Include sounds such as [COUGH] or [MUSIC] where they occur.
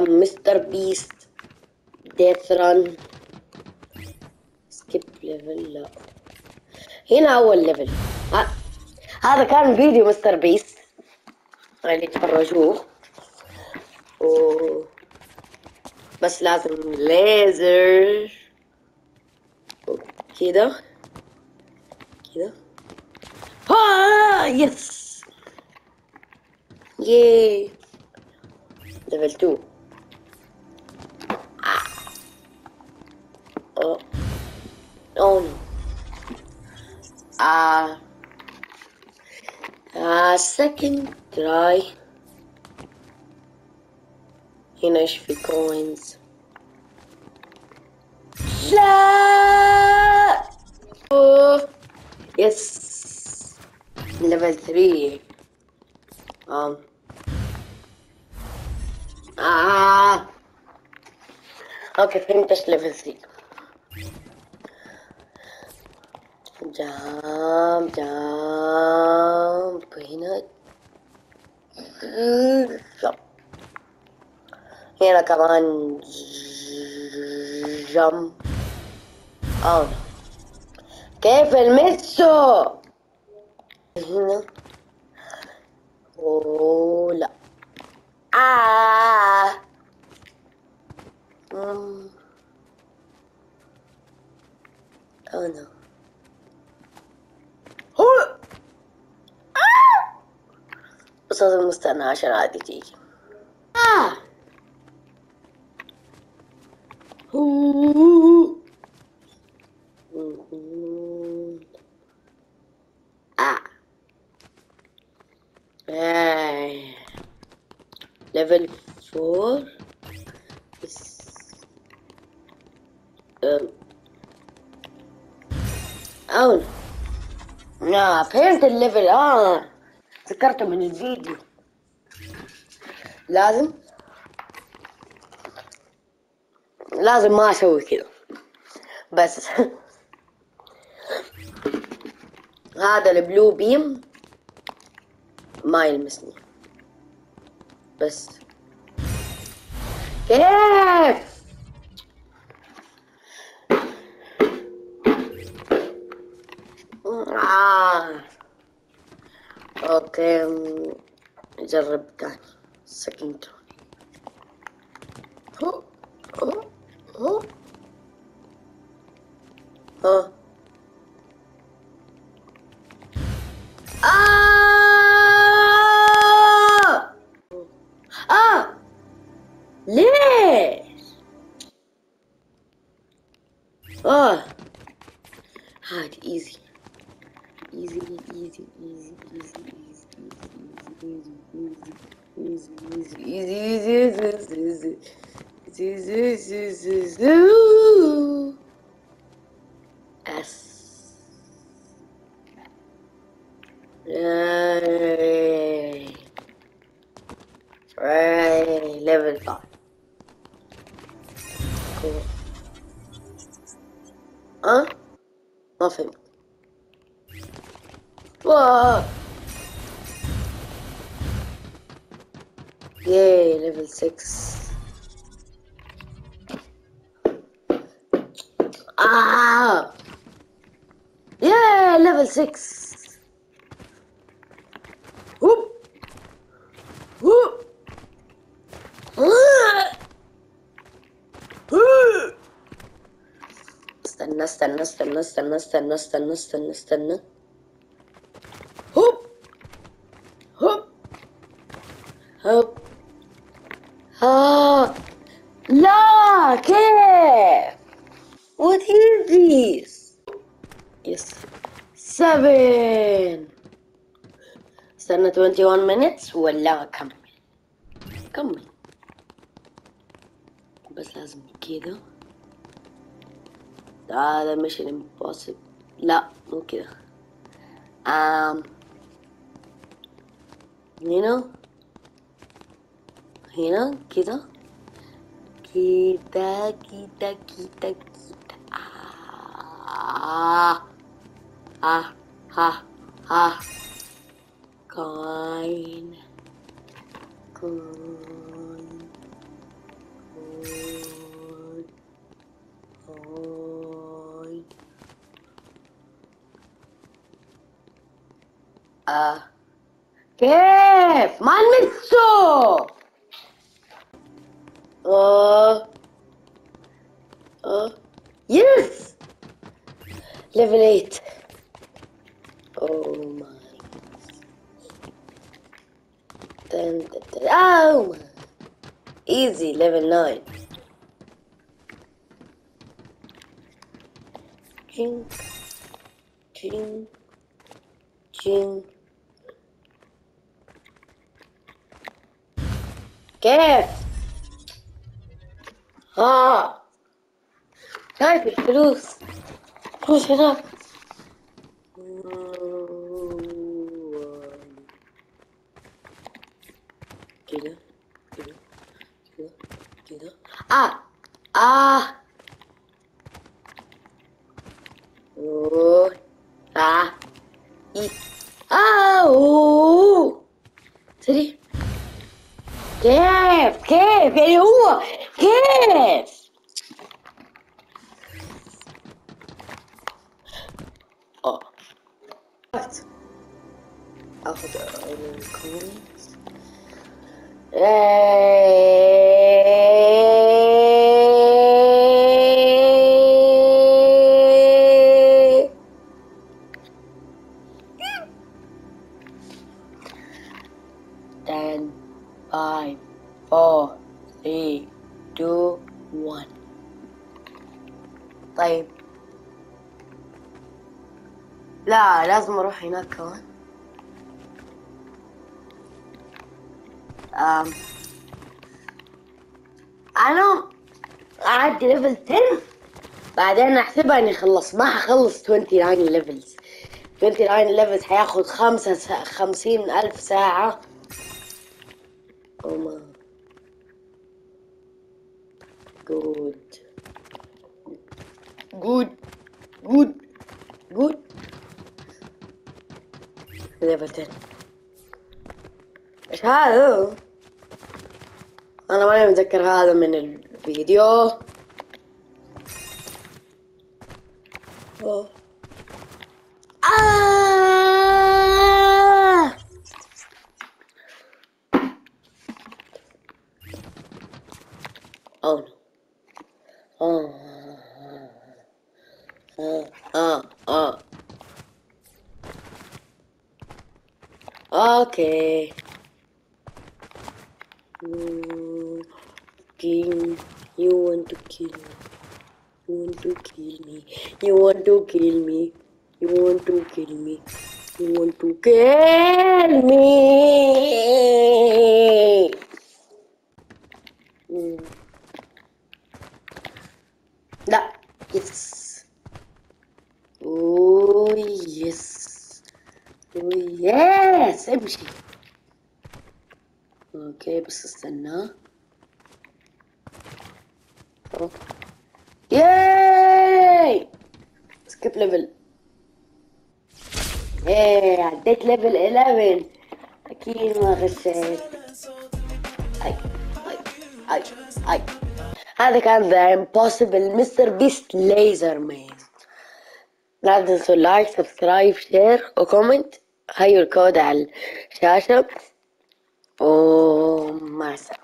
مستر بيست ديث ران سكيب ليفل لا. هنا أول ليفل ه- هذا كان فيديو مستر بيست اللي تفرجوه. و... بس لازم ليزر كده. كده. ها يس ياي ليفل 2 uh, uh, second try in HP coins. Yeah! Oh, yes, level three. Um. Ah. Okay, finish level three. Jump, jump, peanut. Jump. Hannah, come on. Jump. Oh no. ¡Qué permiso! Peanut. Hola. Ah. Mm. Oh no. الأستاذ المستنى عشان عادي تيجي آه. آه. آه. ليفل فور أول آه فهمت الليفل آه ذكرته من الفيديو. لازم؟ لازم ما أسوي كذا. بس. [LAUGHS] هذا البلو بيم ما يلمسني. بس. كيف؟ نجرب تاني سكند هو هو هو ها آه آه ليش؟ آه هاد ايزي easy, easy, easy, easy, easy, easy, easy, easy, easy, easy, easy, easy, easy, Huh? Nothing. Whoa! Yay, level 6. Ah! Yeah, level 6. Whoop! Whoop! Ah! Ah! استنى استنى استنى استنى استنى استنى استنى استنى هوب هوب هوب 7 استنى 21 مينتس ولا اكمل كمل. بس لازم كده. هذا مش امبوسيبل لا مو كده. آم. هنا. هنا كده. كده كده كده كده. آه. آه. Ha. Ha. Coin. Coin. Coin. Coin. Uh. Kif! Man mitso! Uh. Uh. Yes! Level 8. Oh my. Then dun, dun. Oh! Easy, level 9. Ching. Ching. Ching. Get! Ah! Type it, Bruce! Bruce, it up! 길다 길다 길다 길다 아! 아! 오, 아, 이, 아, 오, 쓰리, 개, 개, 베리 우와, 개. 어. 아홉, 아홉, 아홉, 아홉, 10 5 4 3 2 1 طيب. لا لازم أروح هناك كمان. أم. أنا اعدي ليفل 10 بعدين أحسبها إني خلص ما حخلص 29 ليفلز 29 ليفلز حياخد خمسة سا... خمسين ألف ساعة my. Good. Good. Good. Good. Level 10. إيش هذا؟ أنا ماني متذكر هذا من الفيديو أوه. you kill you want to kill me. You want to kill me. You want to kill me. You want to kill me. You want to kill me. Mm. yes. Oh yes. Oh yes. MC أوكي بس استنى أوه. ياي سكيب ليفل إيه عديت ليفل 11 أكيد ما غشيت اي اي اي اي هذا كان ذا امبوسيبل مستر بيست ليزر مان لا تنسوا لايك سبسكرايب شير وكومنت هيو الكود على الشاشة Om Masa.